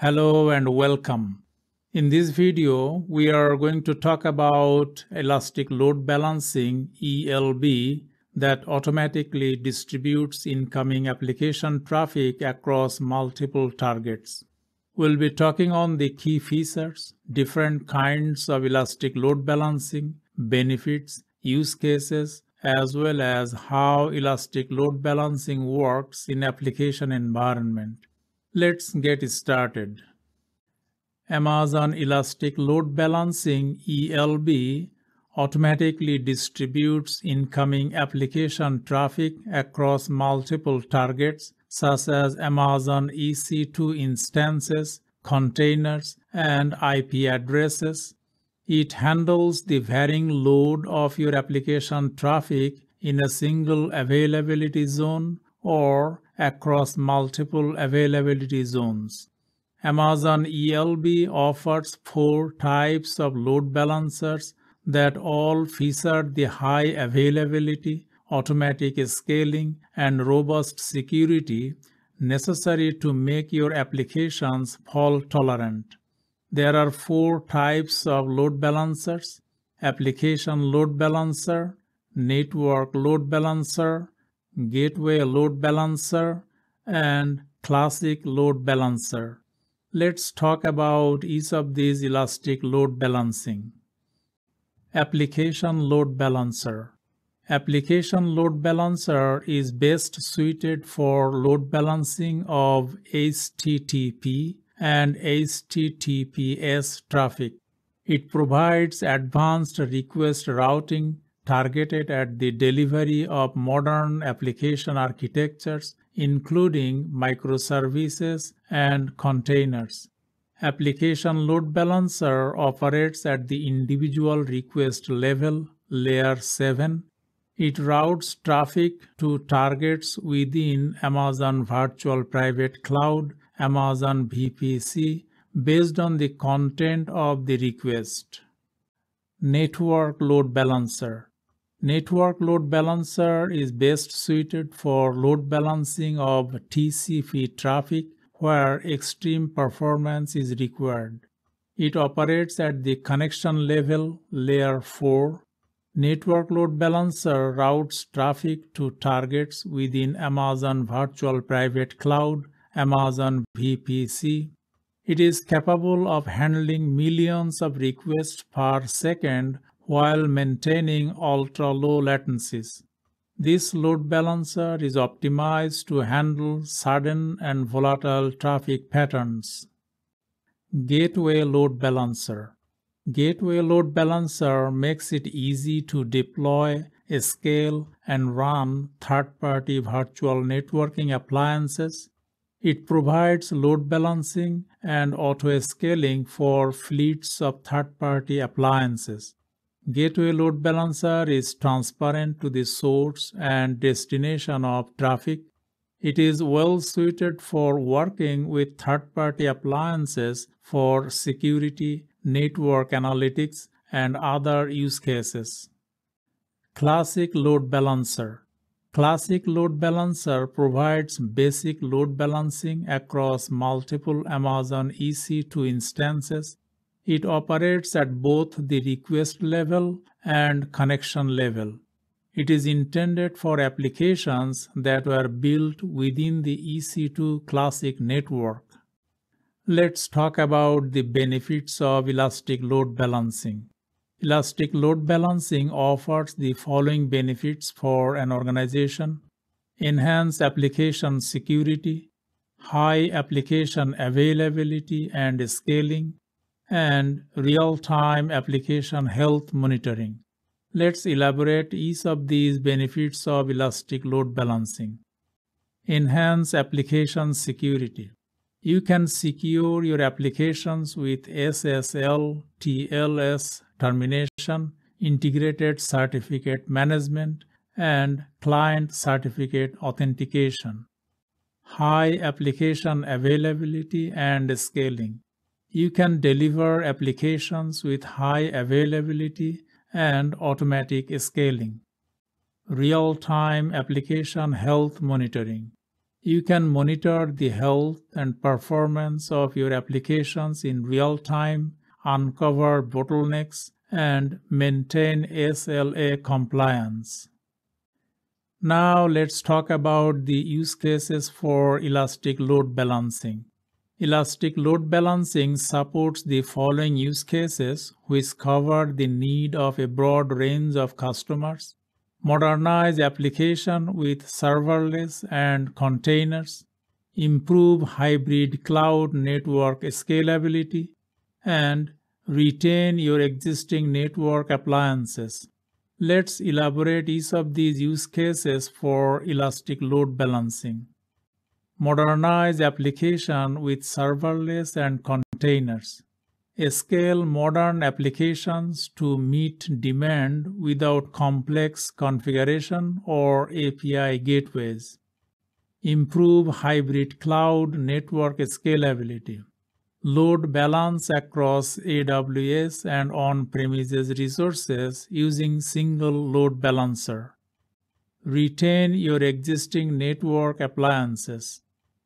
Hello and welcome. In this video, we are going to talk about Elastic Load Balancing ELB that automatically distributes incoming application traffic across multiple targets. We'll be talking on the key features, different kinds of elastic load balancing, benefits, use cases, as well as how elastic load balancing works in application environment. Let's get started. Amazon Elastic Load Balancing ELB automatically distributes incoming application traffic across multiple targets such as Amazon EC2 instances, containers, and IP addresses. It handles the varying load of your application traffic in a single availability zone or across multiple availability zones. Amazon ELB offers four types of load balancers that all feature the high availability, automatic scaling, and robust security necessary to make your applications fault tolerant. There are four types of load balancers application load balancer, network load balancer, gateway load balancer, and classic load balancer. Let's talk about each of these elastic load balancing. Application load balancer. Application load balancer is best suited for load balancing of HTTP and HTTPS traffic. It provides advanced request routing targeted at the delivery of modern application architectures, including microservices and containers. Application Load Balancer operates at the individual request level, layer 7. It routes traffic to targets within Amazon Virtual Private Cloud, Amazon VPC, based on the content of the request. Network Load Balancer Network load balancer is best suited for load balancing of TCP traffic where extreme performance is required. It operates at the connection level layer 4. Network load balancer routes traffic to targets within Amazon Virtual Private Cloud, Amazon VPC. It is capable of handling millions of requests per second while maintaining ultra-low latencies. This load balancer is optimized to handle sudden and volatile traffic patterns. Gateway Load Balancer Gateway Load Balancer makes it easy to deploy, scale, and run third-party virtual networking appliances. It provides load balancing and auto-scaling for fleets of third-party appliances. Gateway load balancer is transparent to the source and destination of traffic. It is well suited for working with third party appliances for security, network analytics, and other use cases. Classic Load Balancer Classic Load Balancer provides basic load balancing across multiple Amazon EC2 instances it operates at both the request level and connection level. It is intended for applications that were built within the EC2 Classic network. Let's talk about the benefits of Elastic Load Balancing. Elastic Load Balancing offers the following benefits for an organization enhanced application security, high application availability and scaling, and real-time application health monitoring. Let's elaborate each of these benefits of elastic load balancing. Enhance application security. You can secure your applications with SSL, TLS termination, integrated certificate management, and client certificate authentication. High application availability and scaling you can deliver applications with high availability and automatic scaling. Real-time application health monitoring. You can monitor the health and performance of your applications in real time, uncover bottlenecks, and maintain SLA compliance. Now let's talk about the use cases for elastic load balancing. Elastic load balancing supports the following use cases which cover the need of a broad range of customers. Modernize application with serverless and containers. Improve hybrid cloud network scalability and retain your existing network appliances. Let's elaborate each of these use cases for elastic load balancing. Modernize application with serverless and containers. Scale modern applications to meet demand without complex configuration or API gateways. Improve hybrid cloud network scalability load balance across AWS and on-premises resources using single load balancer. Retain your existing network appliances.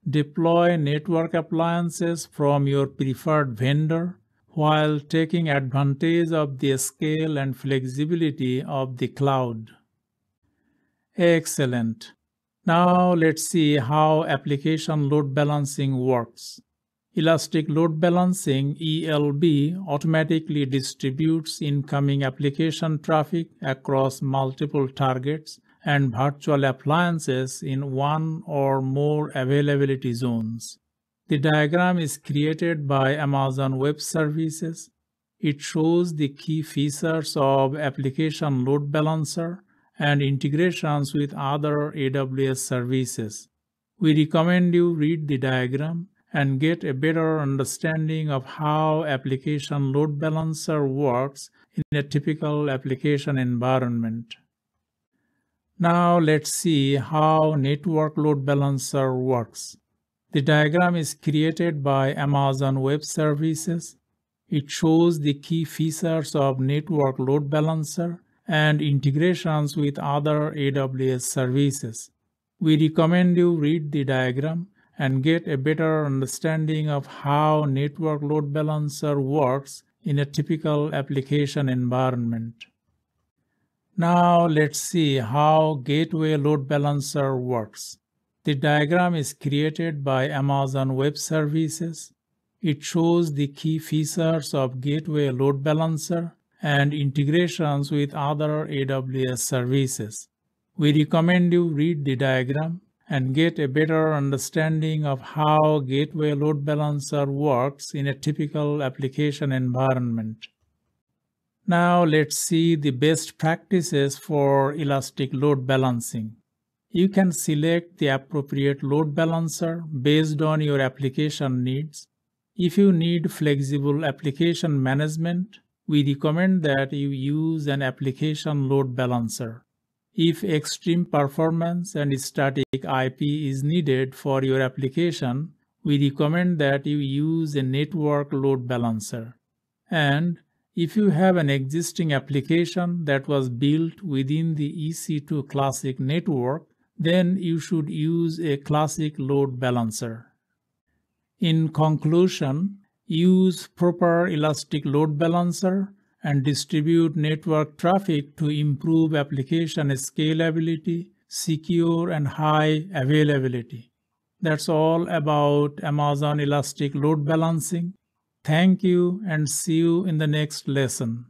Deploy network appliances from your preferred vendor while taking advantage of the scale and flexibility of the cloud. Excellent. Now let's see how application load balancing works. Elastic Load Balancing ELB automatically distributes incoming application traffic across multiple targets and virtual appliances in one or more availability zones. The diagram is created by Amazon Web Services. It shows the key features of Application Load Balancer and integrations with other AWS services. We recommend you read the diagram and get a better understanding of how application load balancer works in a typical application environment. Now let's see how network load balancer works. The diagram is created by Amazon Web Services. It shows the key features of network load balancer and integrations with other AWS services. We recommend you read the diagram and get a better understanding of how network load balancer works in a typical application environment. Now let's see how Gateway Load Balancer works. The diagram is created by Amazon Web Services. It shows the key features of Gateway Load Balancer and integrations with other AWS services. We recommend you read the diagram and get a better understanding of how Gateway Load Balancer works in a typical application environment. Now let's see the best practices for elastic load balancing. You can select the appropriate load balancer based on your application needs. If you need flexible application management, we recommend that you use an application load balancer. If extreme performance and static IP is needed for your application, we recommend that you use a network load balancer. And if you have an existing application that was built within the EC2 Classic network, then you should use a classic load balancer. In conclusion, use proper elastic load balancer and distribute network traffic to improve application scalability, secure and high availability. That's all about Amazon Elastic Load Balancing. Thank you and see you in the next lesson.